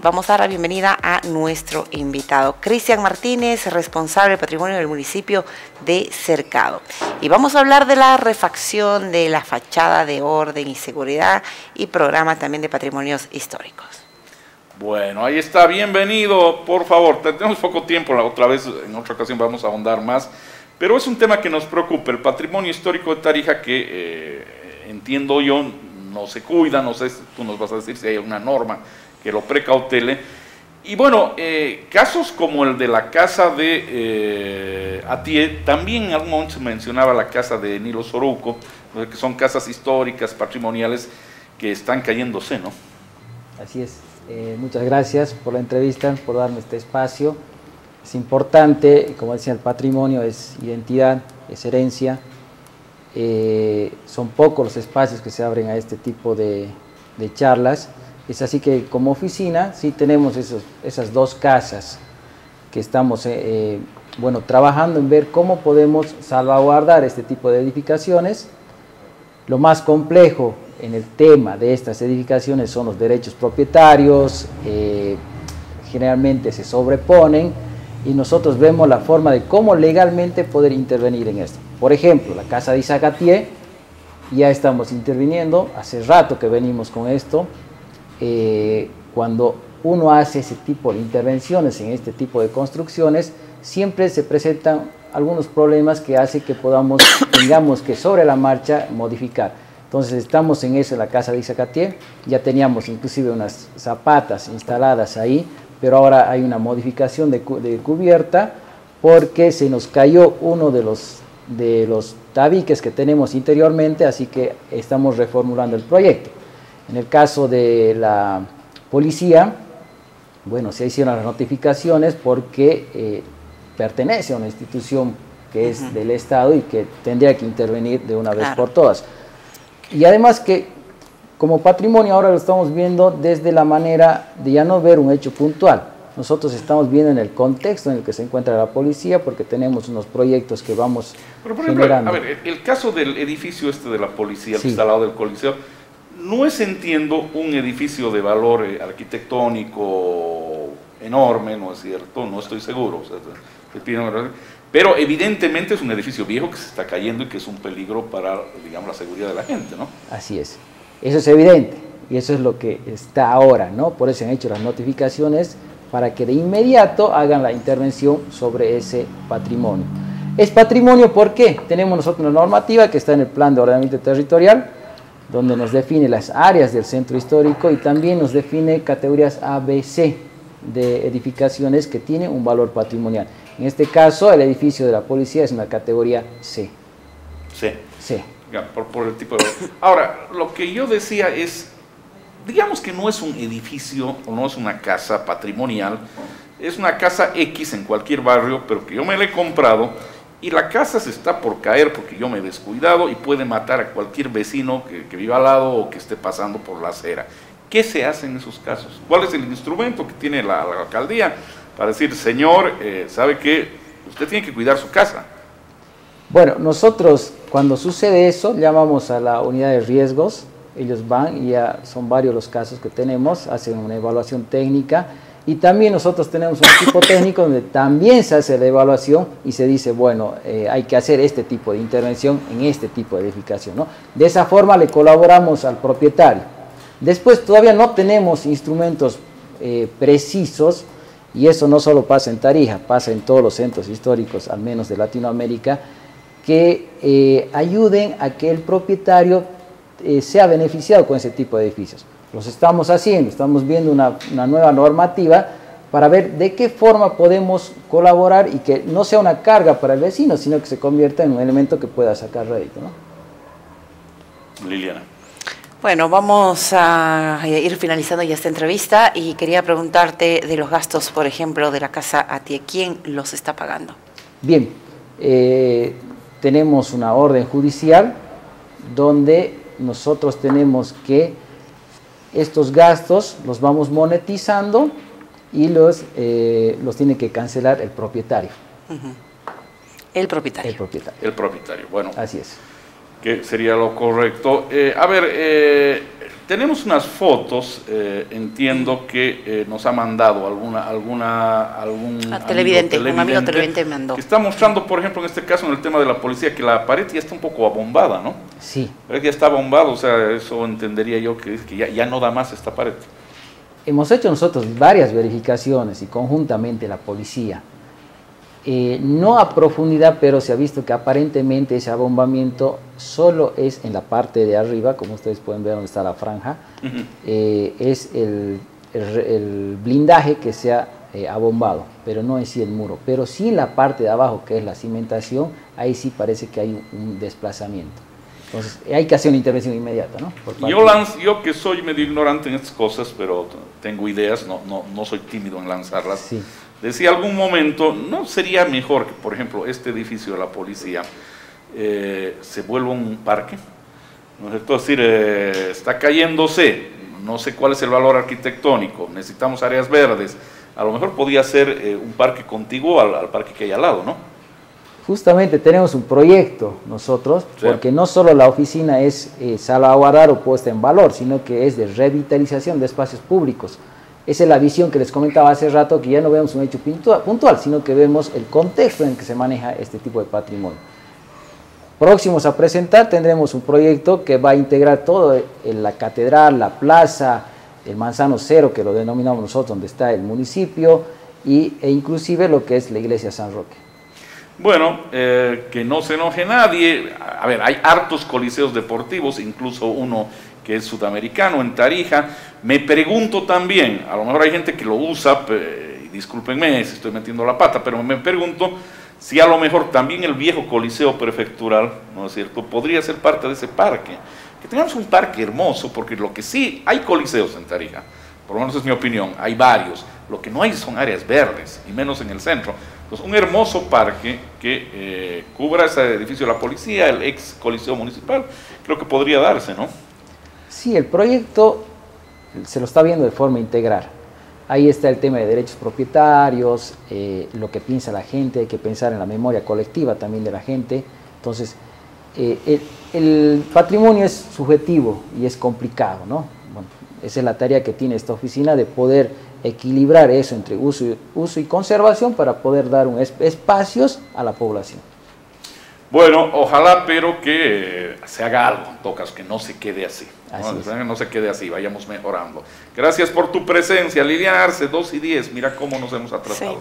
Vamos a dar la bienvenida a nuestro invitado, Cristian Martínez, responsable de patrimonio del municipio de Cercado. Y vamos a hablar de la refacción de la fachada de orden y seguridad y programa también de patrimonios históricos. Bueno, ahí está, bienvenido, por favor, tenemos poco tiempo, la otra vez, en otra ocasión vamos a ahondar más, pero es un tema que nos preocupa, el patrimonio histórico de Tarija que eh, entiendo yo no se cuida, no sé, tú nos vas a decir si hay una norma que lo precautele. Y bueno, eh, casos como el de la casa de eh, Atie, también en mencionaba la casa de Nilo Soruco, que son casas históricas, patrimoniales, que están cayéndose, ¿no? Así es. Eh, muchas gracias por la entrevista, por darme este espacio. Es importante, como decía, el patrimonio es identidad, es herencia. son pocos los espacios que se abren a este tipo de charlas es así que como oficina sí tenemos esas dos casas que estamos eh, eh, bueno, trabajando en ver cómo podemos salvaguardar este tipo de edificaciones. Lo más complejo en el tema de estas edificaciones son los derechos propietarios, eh, generalmente se sobreponen y nosotros vemos la forma de cómo legalmente poder intervenir en esto. Por ejemplo, la casa de Isacatié, ya estamos interviniendo, hace rato que venimos con esto, eh, cuando uno hace ese tipo de intervenciones en este tipo de construcciones, siempre se presentan algunos problemas que hace que podamos, tengamos que sobre la marcha modificar. Entonces estamos en eso en la casa de Isacatier, ya teníamos inclusive unas zapatas instaladas ahí, pero ahora hay una modificación de, de cubierta porque se nos cayó uno de los, de los tabiques que tenemos interiormente, así que estamos reformulando el proyecto. En el caso de la policía, bueno, se hicieron las notificaciones porque eh, pertenece a una institución que es del Estado y que tendría que intervenir de una vez por todas. Y además que como patrimonio ahora lo estamos viendo desde la manera de ya no ver un hecho puntual. Nosotros estamos viendo en el contexto en el que se encuentra la policía porque tenemos unos proyectos que vamos Pero por ejemplo, A ver, el caso del edificio este de la policía, el instalado del coliseo, no es, entiendo, un edificio de valor eh, arquitectónico enorme, ¿no es cierto? No estoy seguro. pero evidentemente es un edificio viejo que se está cayendo y que es un peligro para, digamos, la seguridad de la gente, ¿no? Así es. Eso es evidente. Y eso es lo que está ahora, ¿no? Por eso han hecho las notificaciones para que de inmediato hagan la intervención sobre ese patrimonio. Es patrimonio porque tenemos nosotros una normativa que está en el plan de ordenamiento territorial, donde nos define las áreas del centro histórico y también nos define categorías A, B, C de edificaciones que tienen un valor patrimonial. En este caso, el edificio de la policía es una categoría C. C. C. por, el tipo de... Ahora, lo que yo decía es, digamos que no es un edificio o no es una casa patrimonial, es una casa X en cualquier barrio, pero que yo me la he comprado y la casa se está por caer porque yo me he descuidado y puede matar a cualquier vecino que, viva al lado o que esté pasando por la acera. ¿Qué se hace en esos casos? ¿Cuál es el instrumento que tiene la, alcaldía para decir, señor, eh, sabe que usted tiene que cuidar su casa? Bueno, nosotros cuando sucede eso llamamos a la unidad de riesgos, ellos van y ya son varios los casos que tenemos, hacen una evaluación técnica y también nosotros tenemos un equipo técnico donde también se hace la evaluación y se dice, bueno, eh, hay que hacer este tipo de intervención en este tipo de edificación. ¿no? De esa forma le colaboramos al propietario. Después todavía no tenemos instrumentos eh, precisos y eso no solo pasa en Tarija, pasa en todos los centros históricos, al menos de Latinoamérica, que eh, ayuden a que el propietario sea beneficiado con ese tipo de edificios. Los estamos haciendo, estamos viendo una, nueva normativa para ver de qué forma podemos colaborar y que no sea una carga para el vecino, sino que se convierta en un elemento que pueda sacar rédito. Liliana. Bueno, vamos a ir finalizando ya esta entrevista y quería preguntarte de los gastos, por ejemplo, de la casa ATIE. ¿Quién los está pagando? Bien, eh, tenemos una orden judicial donde nosotros tenemos que estos gastos los vamos monetizando y los, eh, los tiene que cancelar el propietario. El propietario. El propietario. El propietario, bueno. Así es. Que sería lo correcto. Eh, a ver, eh, tenemos unas fotos, eh, entiendo que eh, nos ha mandado alguna, alguna, algún ah, televidente, un amigo televidente me mandó. Que está mostrando, por ejemplo, en este caso, en el tema de la policía, que la pared ya está un poco abombada, ¿no? Sí. Pared ya está abombada, o sea, eso entendería yo que, que ya, ya no da más esta pared. Hemos hecho nosotros varias verificaciones y conjuntamente la policía eh, no a profundidad, pero se ha visto que aparentemente ese abombamiento solo es en la parte de arriba, como ustedes pueden ver donde está la franja, eh, es el, blindaje que se ha eh, abombado, pero no en sí el muro. Pero sí en la parte de abajo, que es la cimentación, ahí sí parece que hay un, desplazamiento. Entonces hay que hacer una intervención inmediata, ¿no? Yo, yo que soy medio ignorante en estas cosas, pero tengo ideas, no, no, no soy tímido en lanzarlas. Sí decía algún momento, ¿no sería mejor que, por ejemplo, este edificio de la policía eh, se vuelva un parque? ¿No es decir, eh, está cayéndose, no sé cuál es el valor arquitectónico, necesitamos áreas verdes, a lo mejor podría ser eh, un parque contiguo al, parque que hay al lado, ¿no? Justamente tenemos un proyecto nosotros, porque no solo la oficina es salvaguardar o puesta en valor, sino que es de revitalización de espacios públicos. Esa es la visión que les comentaba hace rato, que ya no vemos un hecho puntual, sino que vemos el contexto en que se maneja este tipo de patrimonio. Próximos a presentar tendremos un proyecto que va a integrar todo, en la catedral, la plaza, el manzano cero, que lo denominamos nosotros, donde está el municipio, y, e inclusive lo que es la iglesia San Roque. Bueno, eh, que no se enoje nadie. A ver, hay hartos coliseos deportivos, incluso uno que es sudamericano, en Tarija. Me pregunto también, a lo mejor hay gente que lo usa, y discúlpenme si estoy metiendo la pata, pero me pregunto si a lo mejor también el viejo Coliseo Prefectural, ¿no es cierto?, podría ser parte de ese parque. Que tengamos un parque hermoso, porque lo que sí, hay coliseos en Tarija, por lo menos es mi opinión, hay varios. Lo que no hay son áreas verdes, y menos en el centro. Entonces, un hermoso parque que eh, cubra ese edificio de la policía, el ex coliseo municipal, creo que podría darse, ¿no? Sí, el proyecto se lo está viendo de forma integral. Ahí está el tema de derechos propietarios, eh, lo que piensa la gente, hay que pensar en la memoria colectiva también de la gente. Entonces, eh, el, patrimonio es subjetivo y es complicado, ¿no? esa es la tarea que tiene esta oficina de poder equilibrar eso entre uso y, uso y conservación para poder dar un espacios a la población. Bueno, ojalá, pero que se haga algo, tocas, que no se quede así. ¿no? no se quede así, vayamos mejorando. Gracias por tu presencia, Liliana Arce, 2 y 10, mira cómo nos hemos atrasado.